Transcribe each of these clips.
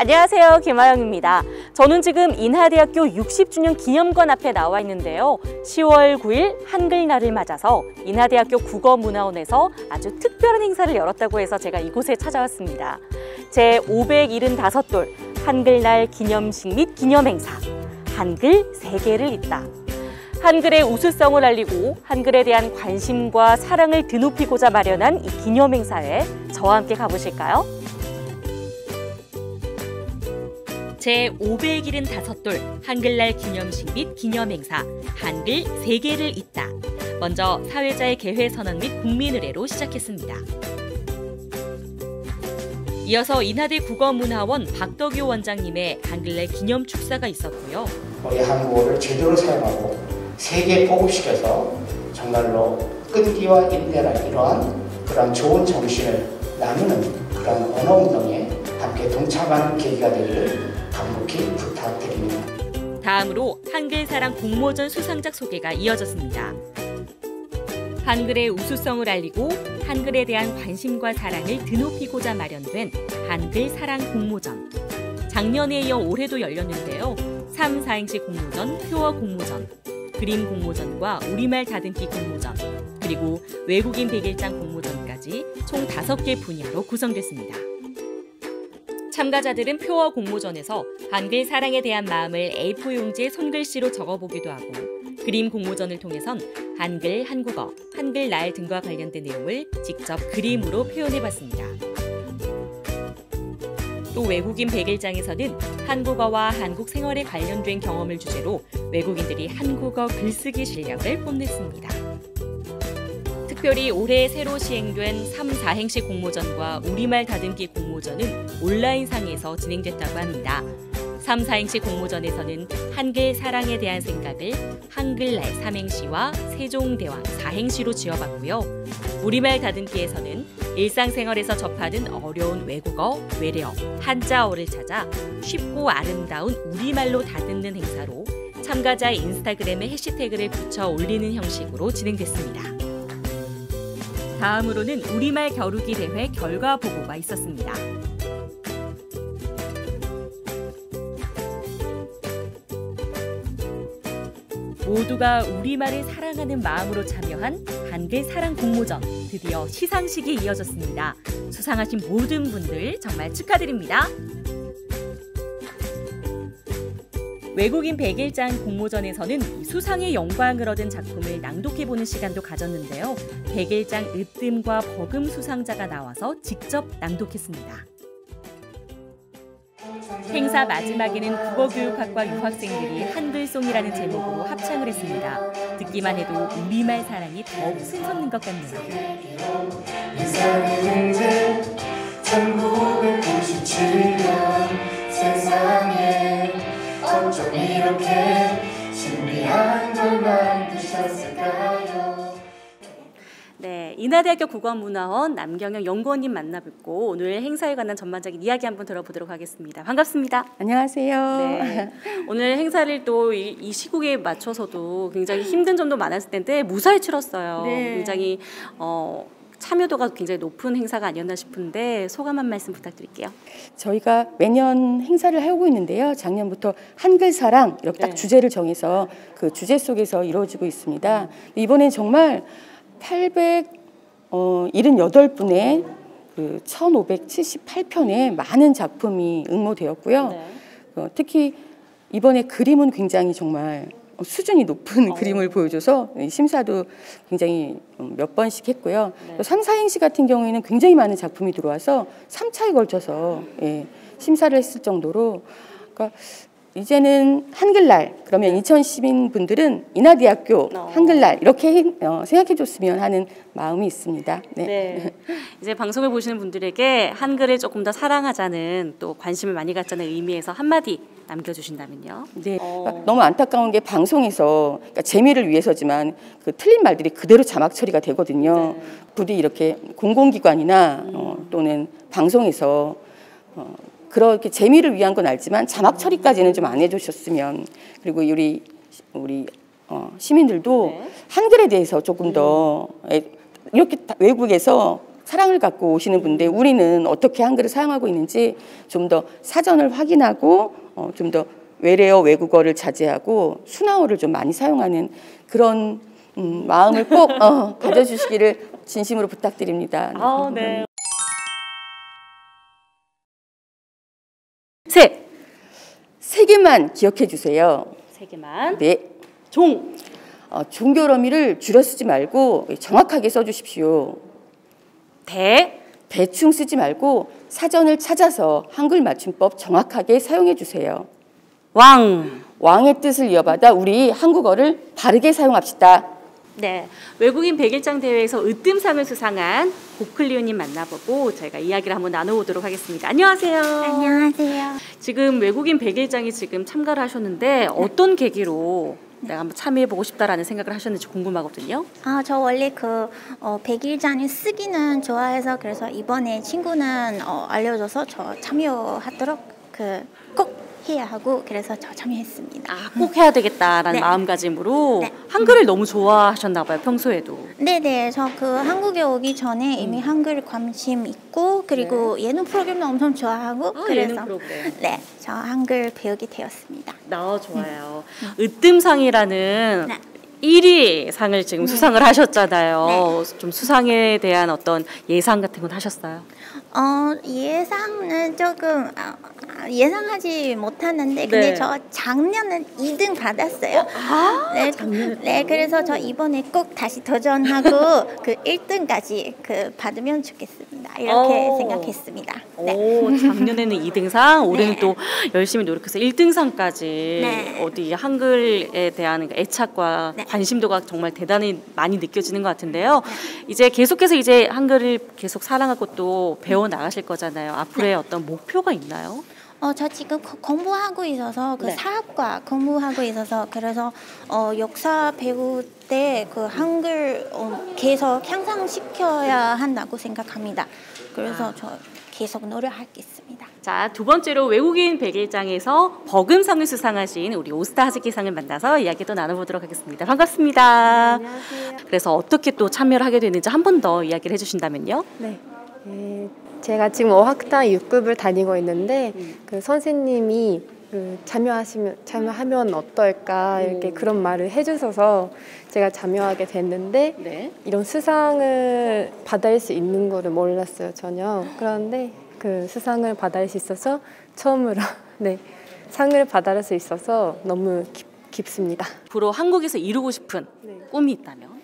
안녕하세요. 김아영입니다. 저는 지금 인하대학교 60주년 기념관 앞에 나와 있는데요. 10월 9일 한글날을 맞아서 인하대학교 국어문화원에서 아주 특별한 행사를 열었다고 해서 제가 이곳에 찾아왔습니다. 제 575돌 한글날 기념식 및 기념행사 한글 세계를 잇다. 한글의 우수성을 알리고 한글에 대한 관심과 사랑을 드높이고자 마련한 이 기념행사에 저와 함께 가보실까요? 제575돌 한글날 기념식 및 기념행사 한글 세계를 잇다. 먼저 사회자의 개회 선언 및 국민의례로 시작했습니다. 이어서 인하대 국어문화원 박덕유 원장님의 한글날 기념 축사가 있었고요. 우리 한국어를 제대로 사용하고 세계에 보급시켜서 정말로 끈기와 인내란 이러한 그런 좋은 정신을 나누는 그런 언어 운동에 함께 동참하는 계기가 되기를 간곡히 부탁드립니다. 다음으로 한글 사랑 공모전 수상작 소개가 이어졌습니다. 한글의 우수성을 알리고 한글에 대한 관심과 사랑을 드높이고자 마련된 한글 사랑 공모전. 작년에 이어 올해도 열렸는데요. 3, 4행시 공모전, 표어 공모전, 그림 공모전과 우리말 다듬기 공모전, 그리고 외국인 백일장 공모전까지 총 5개 분야로 구성됐습니다. 참가자들은 표어 공모전에서 한글 사랑에 대한 마음을 A4 용지에 손글씨로 적어보기도 하고 그림 공모전을 통해선 한글, 한국어, 한글날 등과 관련된 내용을 직접 그림으로 표현해봤습니다. 또 외국인 백일장에서는 한국어와 한국 생활에 관련된 경험을 주제로 외국인들이 한국어 글쓰기 실력을 뽐냈습니다. 특별히 올해 새로 시행된 3, 4행시 공모전과 우리말 다듬기 공모전은 온라인상에서 진행됐다고 합니다. 3, 4행시 공모전에서는 한글 사랑에 대한 생각을 한글날 3행시와 세종대왕 4행시로 지어봤고요. 우리말 다듬기에서는 일상생활에서 접하는 어려운 외국어, 외래어, 한자어를 찾아 쉽고 아름다운 우리말로 다듬는 행사로 참가자의 인스타그램에 해시태그를 붙여 올리는 형식으로 진행됐습니다. 다음으로는 우리말 겨루기 대회 결과 보고가 있었습니다. 모두가 우리말을 사랑하는 마음으로 참여한 한글 사랑 공모전 드디어 시상식이 이어졌습니다. 수상하신 모든 분들 정말 축하드립니다. 외국인 백일장 공모전에서는 수상의 영광을 얻은 작품을 낭독해보는 시간도 가졌는데요. 백일장 으뜸과 버금 수상자가 나와서 직접 낭독했습니다. 행사 마지막에는 국어교육학과 유학생들이 한글송이라는 제목으로 합창을 했습니다. 듣기만 해도 우리말 사랑이 더욱 샘솟는 것 같네요. 1997년 세상에 어쩜 이렇게 신비한 걸 만드셨을까요? 네, 인하대학교 국어문화원 남경영 연구원님 만나 뵙고 오늘 행사에 관한 전반적인 이야기 한번 들어보도록 하겠습니다. 반갑습니다. 안녕하세요. 네, 오늘 행사를 또이 시국에 맞춰서도 굉장히 힘든 점도 많았을 텐데 무사히 치렀어요. 네. 굉장히 어, 참여도가 굉장히 높은 행사가 아니었나 싶은데 소감 한 말씀 부탁드릴게요. 저희가 매년 행사를 하고 있는데요. 작년부터 한글 사랑 이렇게 딱 네. 주제를 정해서 그 주제 속에서 이루어지고 있습니다. 이번엔 정말 878분의 그 1578편의 많은 작품이 응모되었고요. 네. 어, 특히 이번에 그림은 굉장히 정말 수준이 높은 어. 그림을 보여줘서 심사도 굉장히 음, 몇 번씩 했고요. 네. 또 3, 4행시 같은 경우에는 굉장히 많은 작품이 들어와서 3차에 걸쳐서 예, 심사를 했을 정도로 그러니까 이제는 한글날 그러면 이천 시민분들은 인하대학교 어. 한글날 이렇게 어, 생각해줬으면 하는 마음이 있습니다. 네. 네. 이제 방송을 보시는 분들에게 한글을 조금 더 사랑하자는 또 관심을 많이 갖자는 의미에서 한마디 남겨주신다면요. 네, 어. 그러니까 너무 안타까운 게 방송에서 그러니까 재미를 위해서지만 그 틀린 말들이 그대로 자막 처리가 되거든요. 네. 부디 이렇게 공공기관이나 어, 또는 방송에서 어, 그렇게 재미를 위한 건 알지만 자막 처리까지는 좀 안 해주셨으면 그리고 우리 우리 어, 시민들도 네. 한글에 대해서 조금 더 에, 이렇게 다- 외국에서 사랑을 갖고 오시는 분인데 우리는 어떻게 한글을 사용하고 있는지 좀 더 사전을 확인하고 어, 좀 더 외래어 외국어를 자제하고 순화어를 좀 많이 사용하는 그런 음, 마음을 꼭 어, 가져주시기를 진심으로 부탁드립니다. 아, 네. 세. 세 개만 기억해 주세요. 세 개만. 네. 종. 어, 종교러미를 줄여 쓰지 말고 정확하게 써 주십시오. 대. 대충 쓰지 말고 사전을 찾아서 한글 맞춤법 정확하게 사용해 주세요. 왕. 왕의 뜻을 이어받아 우리 한국어를 바르게 사용합시다. 네. 외국인 백일장 대회에서 으뜸상을 수상한 고클리오님 만나보고 저희가 이야기를 한번 나눠보도록 하겠습니다. 안녕하세요. 안녕하세요. 지금 외국인 백일장에 지금 참가를 하셨는데 어떤 계기로 내가 한번 참여해보고 싶다라는 생각을 하셨는지 궁금하거든요. 아, 저 원래 그 어, 백일장에 쓰기는 좋아해서 그래서 이번에 친구는 어, 알려줘서 저 참여하도록 그꼭 해야 하고 그래서 저 참여했습니다. 아, 꼭 해야 되겠다라는 네. 마음가짐으로 네. 한글을 너무 좋아하셨나 봐요, 평소에도. 네네, 저 그 한국에 오기 전에 이미 한글 관심 있고 그리고 예능 프로그램도 엄청 좋아하고 아, 그래서. 네, 저 한글 배우게 되었습니다. 나 좋아요. 으뜸상이라는 네. 1위 상을 지금 수상을 하셨잖아요. 좀 수상에 대한 어떤 예상 같은 건 하셨어요? 어 예상은 조금 아, 아, 예상하지 못하는데 근데 네. 저 작년은 2등 받았어요. 아, 네, 네, 그래서 저 이번에 꼭 다시 도전하고 그 1등까지 그 받으면 좋겠습니다. 이렇게 오. 생각했습니다. 네. 오, 작년에는 2등상, 올해는 네. 또 열심히 노력해서 1등상까지 네. 어디 한글에 대한 그 애착과 네. 관심도가 정말 대단히 많이 느껴지는 것 같은데요. 이제 계속해서 이제 한글을 계속 사랑하고 또 배워 나가실 거잖아요. 앞으로의 네. 어떤 목표가 있나요? 어, 저 지금 거- 공부하고 있어서 그 네. 사학과 공부하고 있어서 그래서 어, 역사 배울 때그 한글 어, 계속 향상시켜야 한다고 생각합니다. 그래서 아. 저 계속 노력하겠습니다. 자, 두 번째로 외국인 백일장에서 버금상을 수상하신 우리 오스타 하즈키상을 만나서 이야기 또 나눠보도록 하겠습니다. 반갑습니다. 안녕하세요. 그래서 어떻게 또 참여를 하게 됐는지 한 번 더 이야기를 해주신다면요. 네. 예, 제가 지금 어학당 6급을 다니고 있는데 그 선생님이 그 참여하시면 참여하면 어떨까 이렇게 그런 말을 해주셔서 제가 참여하게 됐는데 네. 이런 수상을 받을 수 있는 거를 몰랐어요 전혀. 그런데 그 수상을 받을 수 있어서 처음으로 네 상을 받을 수 있어서 너무 깊, 깊습니다. 앞으로 한국에서 이루고 싶은 꿈이 있다면?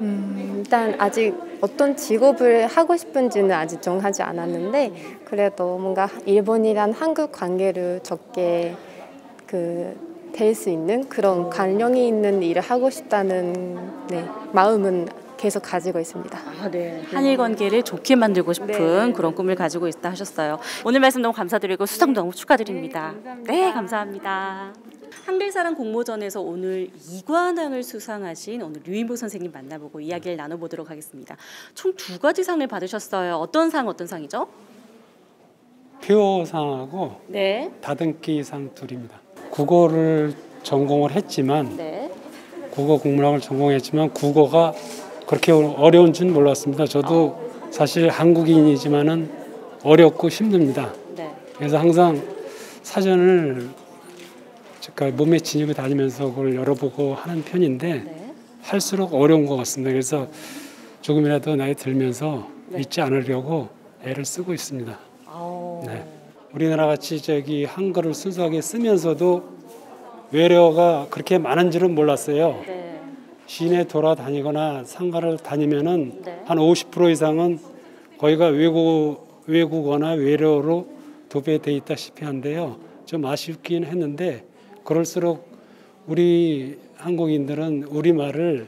음, 일단 아직 어떤 직업을 하고 싶은지는 아직 정하지 않았는데 그래도 뭔가 일본이란 한국 관계를 적게 그 될 수 있는 그런 관련이 있는 일을 하고 싶다는 네, 마음은 계속 가지고 있습니다. 아, 네. 한일 관계를 좋게 만들고 싶은 그런 꿈을 가지고 있다 하셨어요. 오늘 말씀 너무 감사드리고 수상 너무 축하드립니다. 네, 감사합니다. 한글사랑 공모전에서 오늘 이관왕을 수상하신 오늘 류인보 선생님 만나보고 이야기를 나눠보도록 하겠습니다. 총 두 가지 상을 받으셨어요. 어떤 상, 어떤 상이죠? 표상하고 네. 다듬기상 둘입니다. 국어를 전공을 했지만 네. 국어 국문학을 전공했지만 국어가 그렇게 어려운 줄 몰랐습니다. 저도 사실 한국인이지만은 어렵고 힘듭니다. 네. 그래서 항상 사전을 제가 몸에 지니고 다니면서 그걸 열어보고 하는 편인데 네. 할수록 어려운 것 같습니다. 그래서 조금이라도 나이 들면서 잊지 않으려고 애를 쓰고 있습니다. 네. 우리나라 같이 저기 한글을 순수하게 쓰면서도 외래어가 그렇게 많은 줄은 몰랐어요. 네. 시내 돌아다니거나 상가를 다니면은 네. 한 50% 이상은 거기가 외국 외국어나 외래어로 도배돼 있다시피 한데요. 좀 아쉽긴 했는데 그럴수록 우리 한국인들은 우리 말을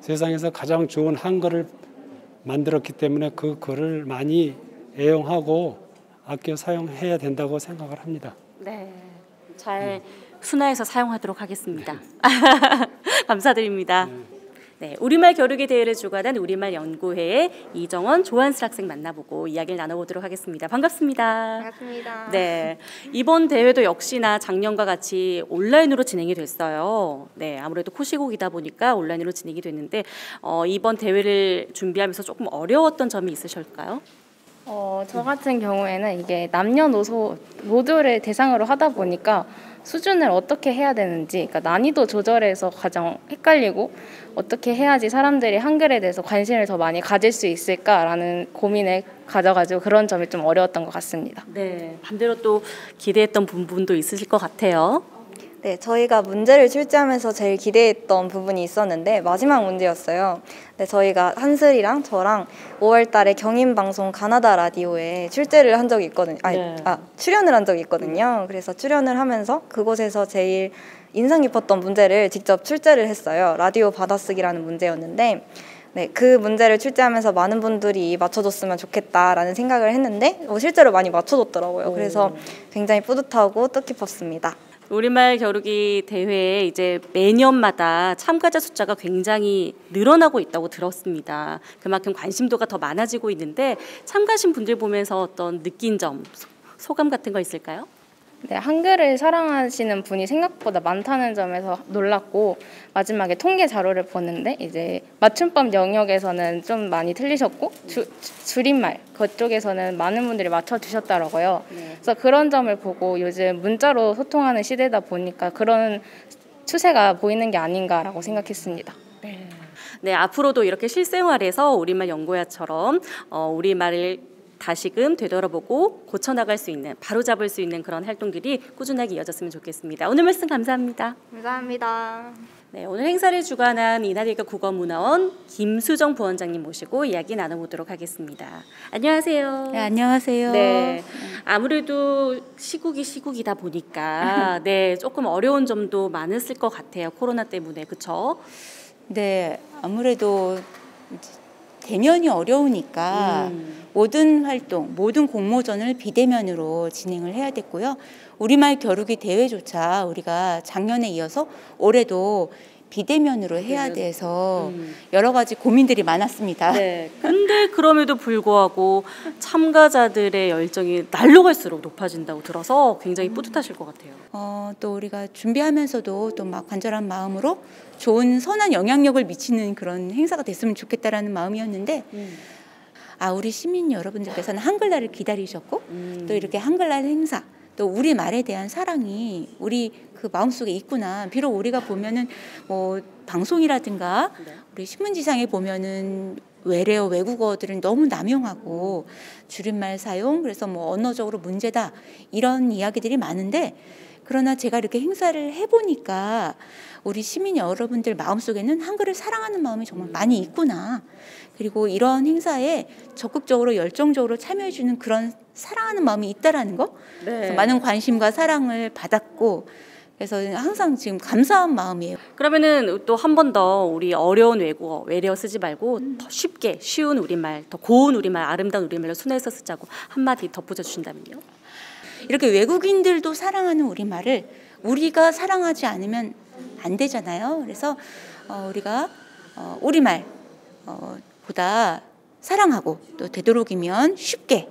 세상에서 가장 좋은 한글을 만들었기 때문에 그 글을 많이 애용하고 아껴 사용해야 된다고 생각을 합니다. 네. 잘 순화해서 사용하도록 하겠습니다. 감사드립니다. 네, 우리말 겨루기 대회를 주관한 우리말 연구회의 이정원 조한슬 학생 만나보고 이야기를 나눠보도록 하겠습니다. 반갑습니다. 반갑습니다. 네, 이번 대회도 역시나 작년과 같이 온라인으로 진행이 됐어요. 네, 아무래도 코시국이다 보니까 온라인으로 진행이 됐는데 어, 이번 대회를 준비하면서 조금 어려웠던 점이 있으실까요? 어, 저 같은 경우에는 이게 남녀노소 모두를 대상으로 하다 보니까 수준을 어떻게 해야 되는지, 그러니까 난이도 조절에서 가장 헷갈리고 어떻게 해야지 사람들이 한글에 대해서 관심을 더 많이 가질 수 있을까라는 고민을 가져가지고 그런 점이 좀 어려웠던 것 같습니다. 네, 반대로 또 기대했던 부분도 있으실 것 같아요. 네, 저희가 문제를 출제하면서 제일 기대했던 부분이 있었는데 마지막 문제였어요. 네, 저희가 한슬이랑 저랑 5월 달에 경인 방송 가나다 라디오에 출제를 한 적이 있거든요. 아니, 네. 아, 출연을 한 적이 있거든요. 그래서 출연을 하면서 그곳에서 제일 인상 깊었던 문제를 직접 출제를 했어요. 라디오 받아쓰기라는 문제였는데 네, 그 문제를 출제하면서 많은 분들이 맞춰줬으면 좋겠다라는 생각을 했는데 어, 실제로 많이 맞춰줬더라고요. 그래서 굉장히 뿌듯하고 뜻깊었습니다. 우리말 겨루기 대회에 이제 매년마다 참가자 숫자가 굉장히 늘어나고 있다고 들었습니다. 그만큼 관심도가 더 많아지고 있는데 참가하신 분들 보면서 어떤 느낀 점, 소- 소감 같은 거 있을까요? 네, 한글을 사랑하시는 분이 생각보다 많다는 점에서 놀랐고 마지막에 통계 자료를 보는데 이제 맞춤법 영역에서는 좀 많이 틀리셨고 주, 주- 줄임말 그쪽에서는 많은 분들이 맞춰 주셨더라고요. 그래서 그런 점을 보고 요즘 문자로 소통하는 시대다 보니까 그런 추세가 보이는 게 아닌가라고 생각했습니다. 네, 앞으로도 이렇게 실생활에서 우리말 연구야처럼 어, 우리말을 다시금 되돌아보고 고쳐나갈 수 있는, 바로잡을 수 있는 그런 활동들이 꾸준하게 이어졌으면 좋겠습니다. 오늘 말씀 감사합니다. 감사합니다. 네, 오늘 행사를 주관한 이나리가 국어문화원 김수정 부원장님 모시고 이야기 나눠보도록 하겠습니다. 안녕하세요. 네, 안녕하세요. 네, 아무래도 시국이 시국이다 보니까 네 조금 어려운 점도 많았을 것 같아요. 코로나 때문에 그렇죠? 네, 아무래도 대면이 어려우니까 음. 모든 활동, 모든 공모전을 비대면으로 진행을 해야 됐고요. 우리말 겨루기 대회조차 우리가 작년에 이어서 올해도 비대면으로 해야. 돼서 음. 여러 가지 고민들이 많았습니다. 네. 근데 그럼에도 불구하고 참가자들의 열정이 날로 갈수록 높아진다고 들어서 굉장히 뿌듯하실 것 같아요. 어, 또 우리가 준비하면서도 또 막 간절한 마음으로 좋은 선한 영향력을 미치는 그런 행사가 됐으면 좋겠다라는 마음이었는데 아 우리 시민 여러분들께서는 한글날을 기다리셨고 음. 또 이렇게 한글날 행사 또 우리 말에 대한 사랑이 우리 그 마음속에 있구나. 비록 우리가 보면은 뭐 방송이라든가 네. 우리 신문지상에 보면은 외래어 외국어들은 너무 남용하고 줄임말 사용 그래서 뭐 언어적으로 문제다 이런 이야기들이 많은데 그러나 제가 이렇게 행사를 해보니까 우리 시민 여러분들 마음속에는 한글을 사랑하는 마음이 정말 많이 있구나. 그리고 이런 행사에 적극적으로 열정적으로 참여해주는 그런 사랑하는 마음이 있다라는 거. 네. 많은 관심과 사랑을 받았고 그래서 항상 지금 감사한 마음이에요. 그러면은 또 한 번 더 우리 어려운 외국어 외래어 쓰지 말고 더 쉽게 쉬운 우리말, 더 고운 우리말, 아름다운 우리말로 순화해서 쓰자고 한마디 덧붙여 주신다면요. 이렇게 외국인들도 사랑하는 우리말을 우리가 사랑하지 않으면 안 되잖아요. 그래서 어, 우리가 어, 우리말 어, 보다 사랑하고 또 되도록이면 쉽게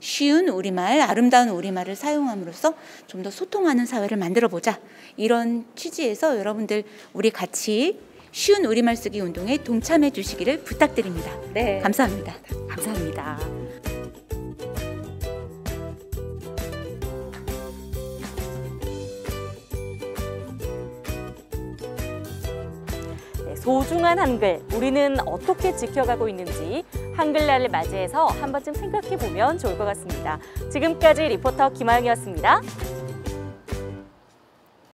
쉬운 우리말, 아름다운 우리말을 사용함으로써 좀 더 소통하는 사회를 만들어 보자. 이런 취지에서 여러분들 우리 같이 쉬운 우리말 쓰기 운동에 동참해 주시기를 부탁드립니다. 네. 감사합니다. 감사합니다. 네, 소중한 한글, 우리는 어떻게 지켜가고 있는지 한글날을 맞이해서 한 번쯤 생각해 보면 좋을 것 같습니다. 지금까지 리포터 김아영이었습니다.